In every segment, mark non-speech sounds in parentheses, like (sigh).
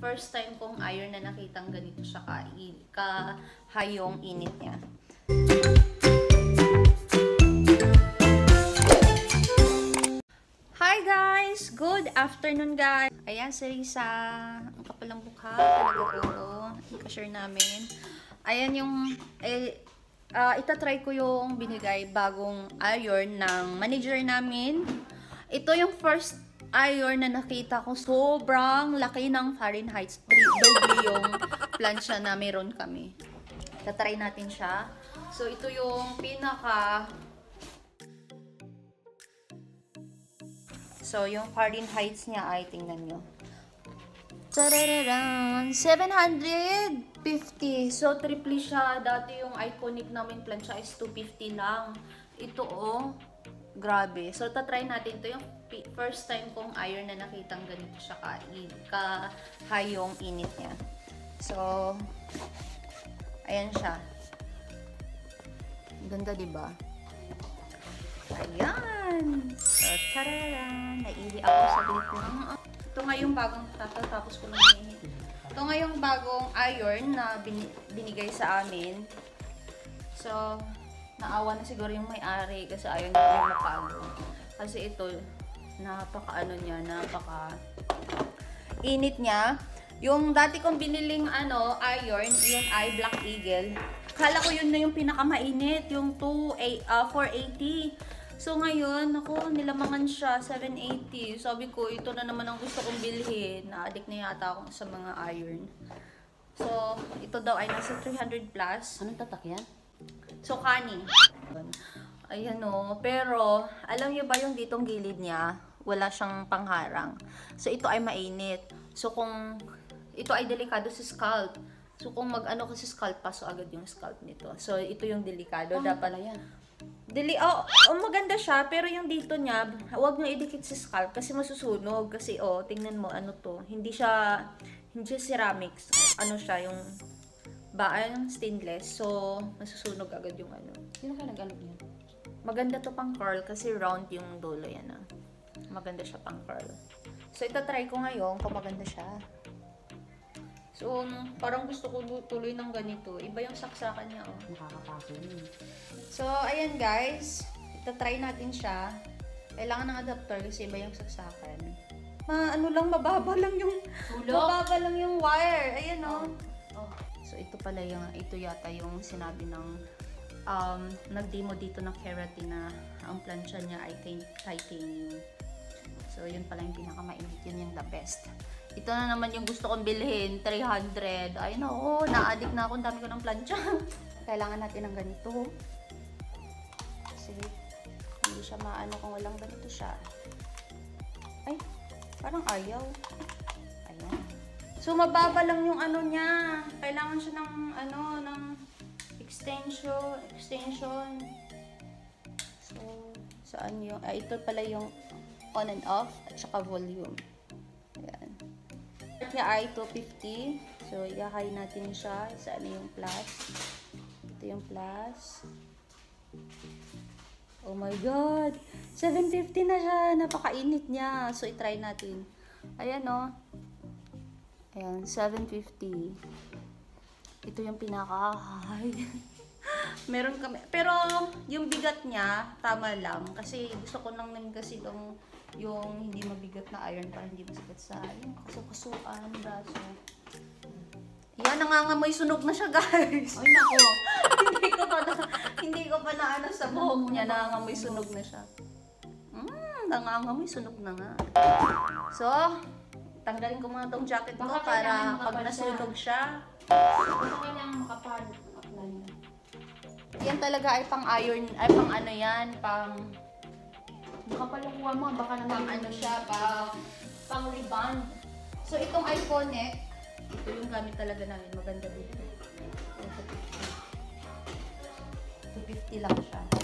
first time kong iron na nakitang ganito siya ka, kahayong init niya. Hi guys! Good afternoon guys! Ayan si Risa. Ang kapal ng mukha. Talaga ito. Ika-share namin. Ayan yung... Eh, uh, itatry ko yung binigay bagong iron ng manager namin. Ito yung first iron na nakita ko. Sobrang laki ng Fahrenheit. Double yung plancha na meron kami. Itatry natin siya. So, ito yung pinaka So, yung Fahrenheit niya ay, tingnan nyo. Tarararan! 750! So, triple siya. Dati yung iconic namin plancha is 250 lang. Ito, oh. Grabe. So, tatry natin. Ito yung first time kong iron na nakitang ganito siya ka, kahayong init niya. So, ayan siya. Ganda, diba? Ayan! So, tararan! Naihi ako sa glit na. Ito nga yung bagong tapos ko lang ihi. Ito nga yung bagong iron na bin, binigay sa amin. So, naawa na siguro yung may-ari kasi ayaw na yung mapago. Kasi ito, napaka ano niya, napaka init niya. Yung dati kong biniling ano, iron, yun ay Black Eagle. Kala ko yun na yung pinakamainit, yung 2, uh, 480. So, ngayon, ako, nilamangan siya, 780. Sabi ko, ito na naman ang gusto kong bilhin. Na-addict na yata ako sa mga iron. So, ito daw ay nasa 300 plus. Anong tatak yan? So, kani. Ayan o. Pero, alam niyo ba yung ditong gilid niya, wala siyang pangharang. So, ito ay mainit. So, kung ito ay delikado sa scalp. So, kung mag-ano ko sa scalp, paso agad yung scalp nito. So, ito yung delikado. Oh, Dapat yan. Dili, oh, oh, maganda siya, pero yung dito niya, huwag niyo idikit sa scalp kasi masusunog. Kasi, oh, tingnan mo, ano to, hindi siya, hindi siya ceramics. Ano siya, yung baan, stainless. So, masusunog agad yung ano. Sino ka nag-ano niya? Maganda to pang curl kasi round yung dulo yan, ah. Maganda siya pang curl. So, itatry ko ngayon kung maganda siya. So, parang gusto ko tuloy ng ganito. Iba yung saksakan niya, oh. Nakakapasok. So, ayan guys. Itatry natin siya. Kailangan ng adapter kasi iba yung saksakan. Ma, ano lang, mababa lang yung... Sulok? Mababa lang yung wire. Ayan, oh. Oh. Ito pala yung... Ito yata yung sinabi ng... Um, nag-demo dito ng keratin na ang plancha niya ay titanium. So, yun pala yung pinakamainit. Yun yung the best. Ito na naman yung gusto kong bilhin, 300. Ay nako, na-addict na ako, ang dami ko ng plancha. (laughs) Kailangan natin ng ganito. Kasi hindi siya maano kung walang ganito siya. Ay, parang ayaw. So, mababa lang yung ano niya. Kailangan siya ng, ano, ng extension. Extension. So, saan yung, ah, ito pala yung on and off at saka volume. Ayan. Niya ay 250. So, i-high natin siya. Saan yung plus? Ito yung plus. Oh my God! 750 na siya. Napakainit niya. So, i-try natin. Ayan, oh. Ayan, 750. Ito yung pinaka-high. (laughs) Meron kami. Pero, yung bigat niya, tama lang. Kasi, gusto ko lang naman kasi itong yung hindi mabigat na iron para hindi masigat sa yung kasukasuan, braso. Yan, nangangamoy sunog na siya, guys. Ay, nako. (laughs) hindi ko pa na, hindi ko pa na ano sa buhok niya, nangangamoy sunog na siya. Hmm, nangangamoy sunog na nga. So, tanggalin ko muna tong jacket ko Baka para kailangan pag makapal nasunog siya. Kailangan makapal? Yan talaga ay pang iron, ay pang ano yan, pang Makapal ang kuha mo, baka pang naman ano siya, pang, pang rebound. So, itong iPhone neck, ito yung gamit talaga namin. Maganda dito. 250 lang siya.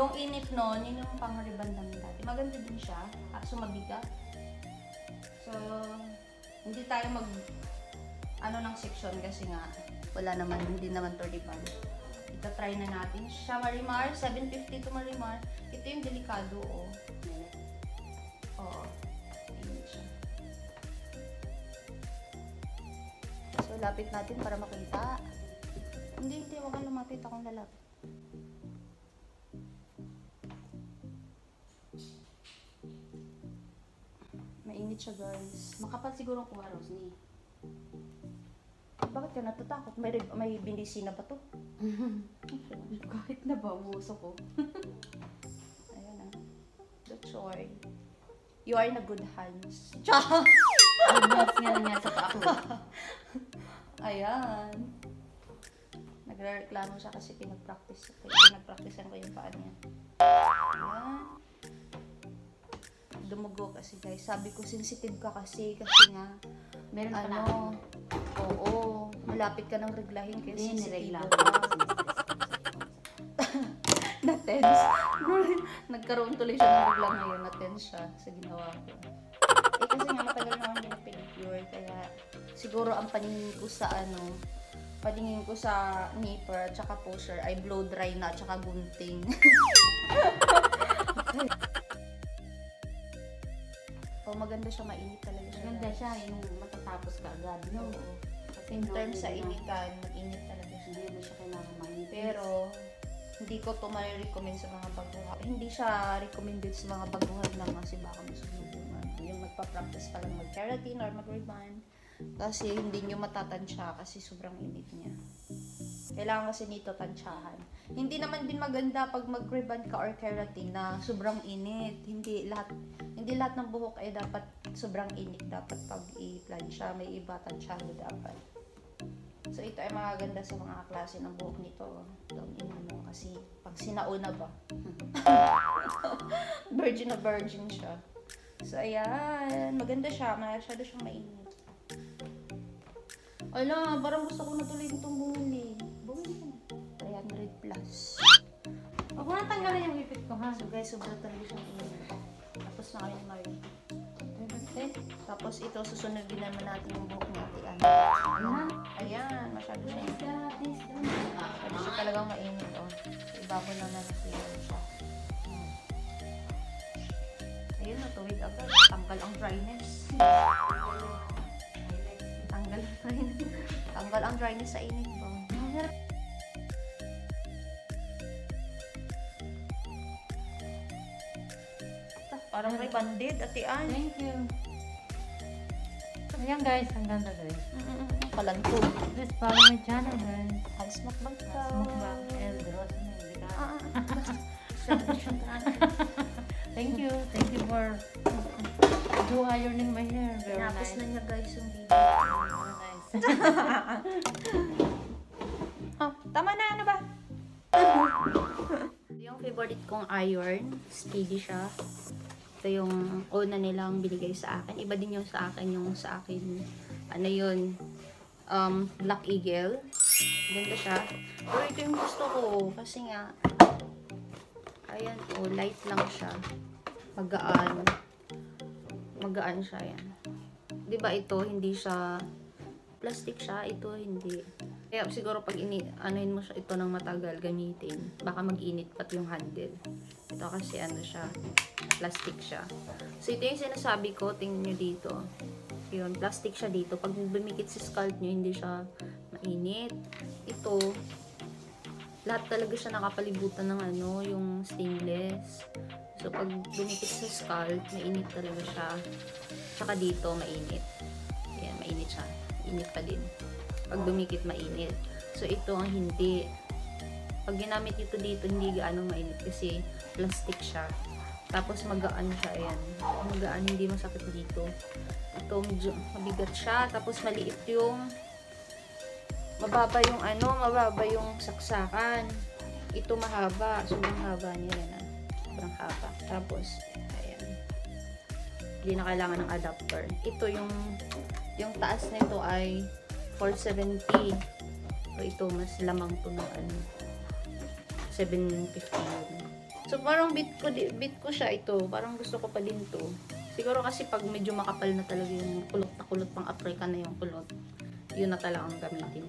Yung init nun, yun yung panghariban namin dati. Maganda din siya. At sumabigat. So, hindi tayo mag ano ng section kasi nga wala naman, hindi naman 30 pound. Itatry na natin siya Marimar. 750 to Marimar. Ito yung delikado, oh. Oo. So, lapit natin para makita. Hindi, hindi. Huwag kang lumapit. Akong lalapit. Mainit siya, guys. Makapal siguro kuha, Rosny. Bakit ka natatakot? May, may bindisi na ba to? (laughs) Kahit na ba, umuso ko. (laughs) Ayan na. Don't worry. You are in a good hands. (laughs) Tsaka! Advance nga na nga sa ko. Ayan. Nagre-reklamo siya kasi pinag-practice. Pinag-practicean ko yung paa niya. Ayan. Dumugo kasi guys. Sabi ko sensitive ka kasi. Kasi nga, Meron pa na. ano, oo, malapit ka ng reglahin kaya Hindi, sensitive niregla ka. (laughs) Na-tense. (laughs) Nagkaroon tuloy siya ng regla ngayon. Na-tense siya sa ginawa ko. Eh kasi nga matagal na akong pinipedicure. Kaya siguro ang paningin ko sa ano, paningin ko sa nipper at saka pusher ay blow dry na at saka gunting. (laughs) maganda siya, mainit talaga siya. Maganda siya, yung matatapos ka agad, no? Oo. Kasi In terms sa na- initan, mag-init talaga siya. Hindi mo siya kailangan mainit. Pero, hindi ko to ma-recommend sa mga baguhan. Hindi siya recommended sa mga baguhan lang kasi baka masusubukan. Yung magpa-practice pa lang mag-keratin or mag-reband. Kasi hindi nyo matatansya kasi sobrang init niya. Kailangan kasi nito tansyahan. Hindi naman din maganda pag mag-reband ka or keratin na sobrang init. Hindi lahat hindi lahat ng buhok ay dapat sobrang init. Dapat pag i-plansya, may iba tansyahan dapat. So ito ay magaganda sa mga klase ng buhok nito. Down in mo kasi pag sinauna ba. (laughs) virgin na virgin siya. So ayan, maganda siya. Masyado siyang mainit. Ala, parang gusto ko na tuloy itong bumili. Bumili na. 300 plus. Huwag mo na tanggalin yung ipit ko, ha? So guys, sobrang talaga siyang init. Tapos na Mario. Okay. Tapos ito, susunodin naman natin yung buhok Ate Anne. Ayan. Ayan, masyado siya. Sabi siya talagang mainit, oh. Ibabaw na na natin siya. Ayun, natuwid agad. Tanggal ang dryness. Tanggal ang dryness. (laughs) Tanggal ang dryness sa init Parang may bandid, ate Ann. Thank you. Ayan guys, ang ganda guys. Kalantog. Please follow my channel guys. Alis makbang ka. Mukbang and Rosemary. ka? Thank you. Thank you for do ironing my hair. Very Tinapos nice. na niya guys yung video. Very nice. (laughs) (laughs) Oh, tama na, ano ba? (laughs) yung favorite kong iron, speedy siya. Ito yung una nilang binigay sa akin. Iba din yung sa akin, yung sa akin, ano yun, um, Black Eagle. Ganda siya. Pero ito yung gusto ko, kasi nga, ayan, oh, light lang siya. Magaan. Magaan siya, yan. Ba ito, hindi siya, plastic siya, ito hindi. Kaya siguro pag ini anuhin mo siya ito ng matagal gamitin, baka mag-init pati yung handle. Ito kasi ano siya, plastic siya. So ito yung sinasabi ko, tingnan nyo dito. Yun, plastic siya dito. Pag bumikit sa scalp nyo, hindi siya mainit. Ito, lahat talaga siya nakapalibutan ng ano, yung stainless. So pag bumikit sa scalp, mainit talaga siya. Tsaka dito, mainit. Ayan, mainit siya. Init pa din. Pag dumikit, mainit. So, ito ang hindi. Pag ginamit ito dito, hindi gaanong mainit kasi plastic siya. Tapos magaan siya, ayan. Magaan, hindi masakit dito. Ito, medyo mabigat siya. Tapos maliit yung mababa yung ano, mababa yung saksakan. Ito mahaba. Sobrang haba niya yan. ah. Sobrang haba. Tapos, ayan. Hindi na kailangan ng adapter. Ito yung yung taas nito ay 470. So, ito, mas lamang to ng ano, 750 yun. So, parang bit ko, bit ko siya ito. Parang gusto ko pa din to. Siguro kasi pag medyo makapal na talaga yung kulot na kulot pang African na yung kulot, yun na talagang gamitin.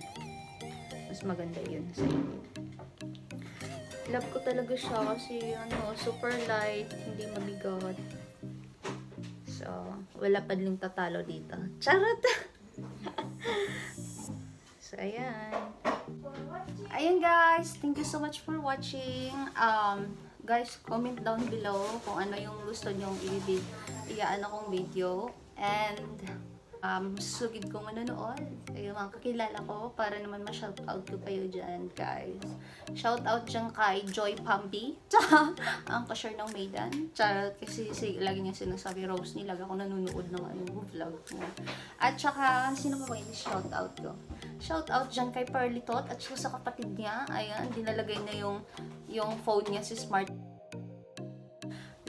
Mas maganda yun sa inyo. Love ko talaga siya kasi ano, super light, hindi mabigat. So, wala pa din tatalo dito. Charot! (laughs) ayan. Ayan guys, thank you so much for watching. Um, guys, comment down below kung ano yung gusto nyong i-ano kong video. And, um, sugid kong manonood. Ayun, mga kakilala ko para naman ma-shoutout ko kayo dyan, guys. Shoutout dyan kay Joy. (laughs) Tsaka, ang ka-share ng Maidan. Tsaka, kasi si, lagi niya sinasabi, Rose, nilag ako nanonood ng ano, vlog mo. At tsaka, sino pa ba yung shoutout ko? Shoutout dyan kay Pearly Tot at sa kapatid niya. Ayan, dinalagay na yung, yung phone niya si Smart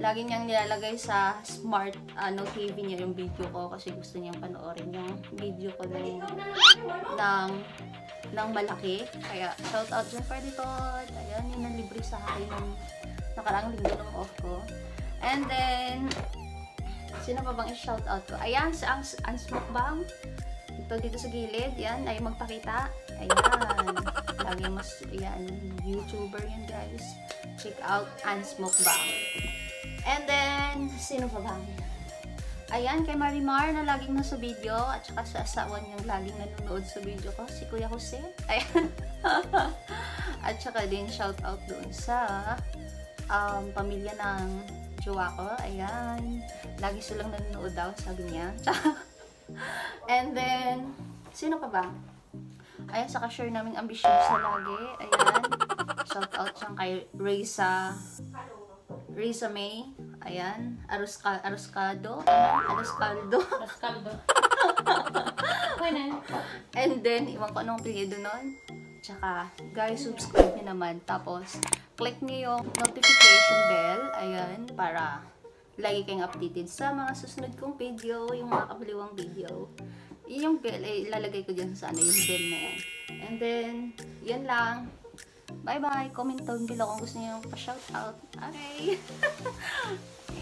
lagi niyang nilalagay sa smart ano TV niya yung video ko kasi gusto niyang panoorin yung video ko ng ng, ng malaki. Kaya shout out dyan for dito. Ayan, yun ang libre sa akin yung nakaraang linggo ng off ko. And then, sino pa bang i-shout out ko? Ayan, sa ang, ang Smokebang. Ito dito sa gilid, yan, ay magpakita. Ayan, lagi mas, ayan, YouTuber yan guys. Check out Unsmokebang. And then, sino pa ba? Ayan, kay Marimar na laging nasa video at saka sa asawa niyang laging nanonood sa video ko, si Kuya Jose. Ayan. (laughs) at saka din shout out doon sa um, pamilya ng jowa ko. Ayan. Lagi silang nanonood daw, sabi niya. (laughs) And then, sino pa ba? Ayan, saka share namin ambisyosa lagi. Ayan. Shout out siyang kay Reza Risa May. Ayan. Aruska, Aruscado. Aruscaldo. (laughs) Na. And then, iwan ko anong apelyido nun. Tsaka, guys, subscribe nyo naman. Tapos, click nyo yung notification bell. Ayan. Para lagi kayong updated sa mga susunod kong video. Yung mga kabliwang video. Yun yung bell, eh, ilalagay ko dyan sa ano, yung bell na yan. And then, yan lang. Bye-bye. Comment down below kung gusto niyo pa-shoutout. Okay. (laughs)